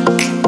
You.